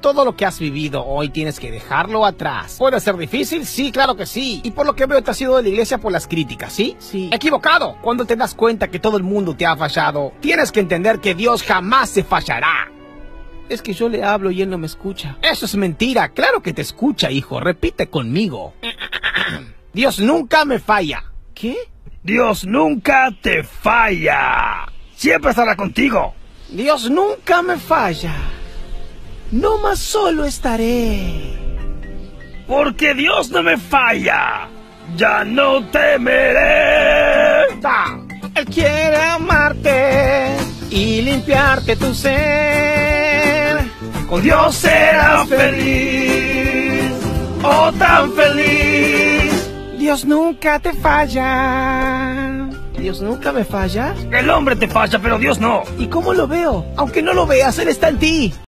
Todo lo que has vivido hoy tienes que dejarlo atrás. ¿Puede ser difícil? Sí, claro que sí. Y por lo que veo te has ido de la iglesia por las críticas, ¿sí? Sí. Equivocado. Cuando te das cuenta que todo el mundo te ha fallado, tienes que entender que Dios jamás se fallará. Es que yo le hablo y él no me escucha. Eso es mentira. Claro que te escucha, hijo. Repite conmigo. Dios nunca me falla. ¿Qué? Dios nunca te falla. Siempre estará contigo. Dios nunca me falla. No más solo estaré. Porque Dios no me falla. Ya no temeré. Él quiere amarte y limpiarte tu ser. Con Dios serás feliz. Oh, tan feliz. Dios nunca te falla. Dios nunca me falla. El hombre te falla, pero Dios no. ¿Y cómo lo veo? Aunque no lo veas, Él está en ti.